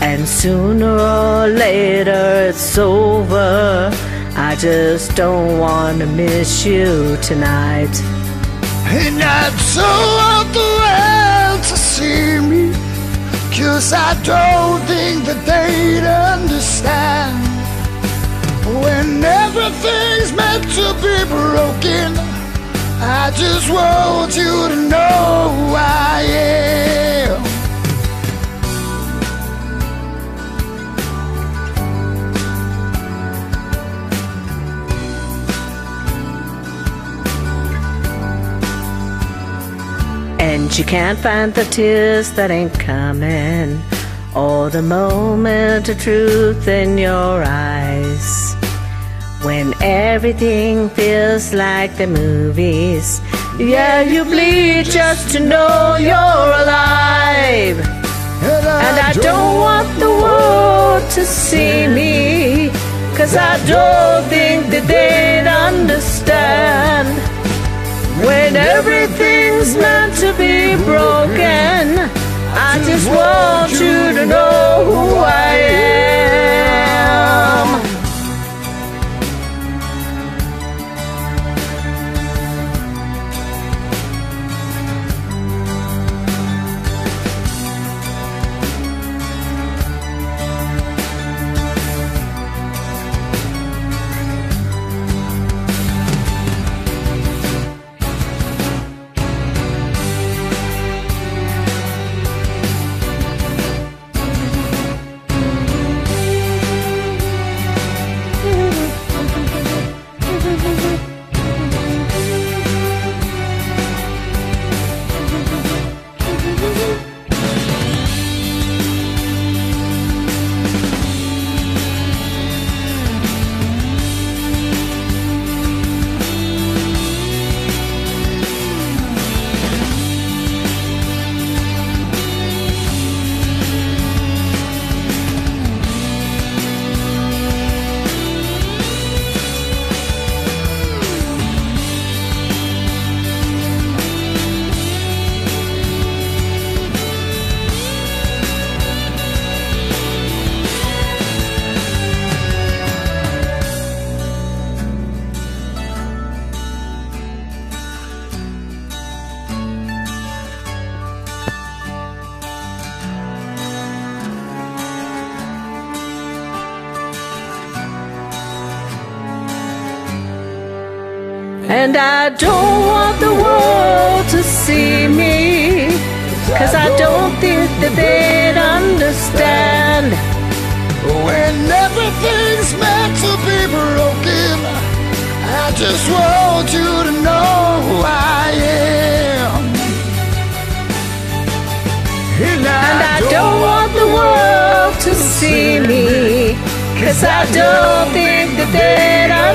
And sooner or later it's over. I just don't want to miss you tonight. And I don't want the world to see me. Cause I don't think that they'd understand. When everything's meant to be broken, I just want you to know I And you can't find the tears that ain't coming, or the moment of truth in your eyes. When everything feels like the movies, yeah, you bleed just to know you're alive. And I don't want the world to see me, cause I don't think And I don't want the world to see me. Cause I don't think that they'd understand. When everything's meant to be broken, I just want you to know who I am. And And I don't want the world to see me. Cause I don't think that they'd understand.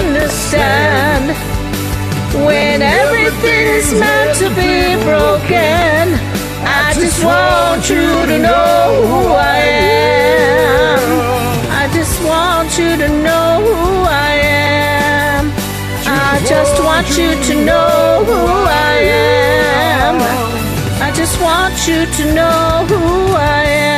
Everything's meant to be broken, I just want you to know who I am. I just want you to know who I am. I just want you to know who I am. I just want you to know who I am.